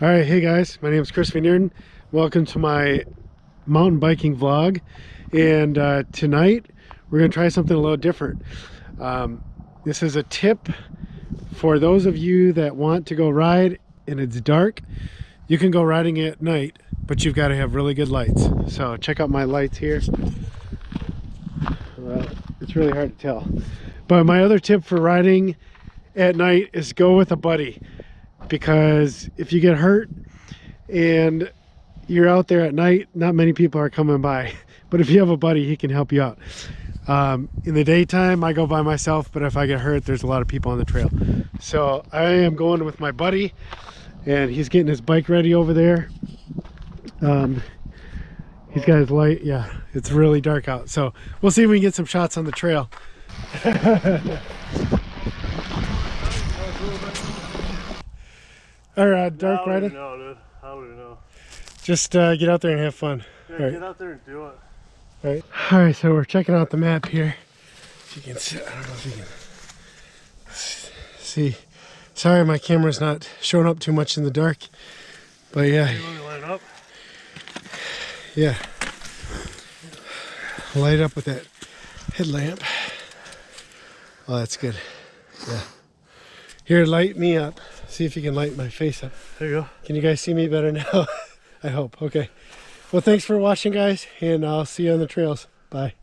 All right, hey guys, my name is Chris Van Eerden. Welcome to my mountain biking vlog. And uh, tonight we're gonna try something a little different. Um, this is a tip for those of you that want to go ride and it's dark. You can go riding at night, but you've got to have really good lights. So check out my lights here. Well, it's really hard to tell. But my other tip for riding at night is go with a buddy because if you get hurt and you're out there at night, not many people are coming by. But if you have a buddy, he can help you out. Um, in the daytime, I go by myself, but if I get hurt, there's a lot of people on the trail. So I am going with my buddy and he's getting his bike ready over there. Um, he's got his light. Yeah, it's really dark out. So we'll see if we can get some shots on the trail. All right, dark I don't riding. know, dude. I don't even know. Just uh, get out there and have fun. Yeah, Right. get out there and do it. All right. All right, so we're checking out the map here. If you can see, I don't know if you can see. Sorry, my camera's not showing up too much in the dark. But yeah, You want me to line up? yeah. Light up with that headlamp. Oh, that's good. Yeah. Here, light me up. See if you can light my face up. There you go. Can you guys see me better now? I hope. Okay. Well, thanks for watching, guys, and I'll see you on the trails. Bye.